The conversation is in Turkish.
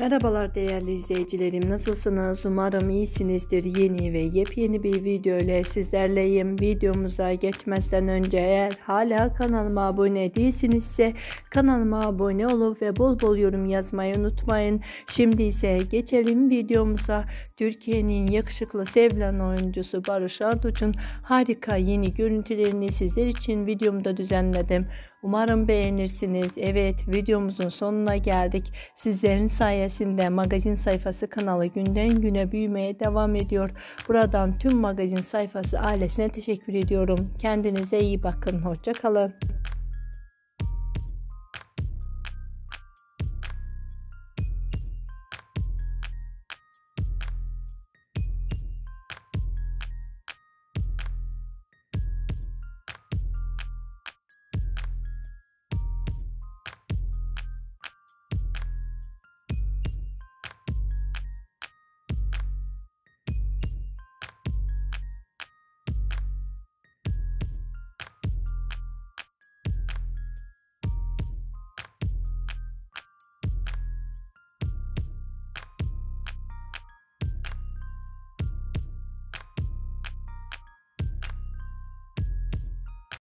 Merhabalar değerli izleyicilerim. Nasılsınız? Umarım iyisinizdir. Yeni ve yepyeni bir video ile sizlerleyim. Videomuza geçmezden önce eğer hala kanalıma abone değilsinizse kanalıma abone olup ve bol bol yorum yazmayı unutmayın. Şimdi ise geçelim videomuza. Türkiye'nin yakışıklı sevilen oyuncusu Barış Arduç'un harika yeni görüntülerini sizler için videomda düzenledim. Umarım beğenirsiniz. Evet videomuzun sonuna geldik. Sizlerin sayesinde sayesinde magazin sayfası kanalı günden güne büyümeye devam ediyor. Buradan tüm magazin sayfası ailesine teşekkür ediyorum. Kendinize iyi bakın. Hoşçakalın.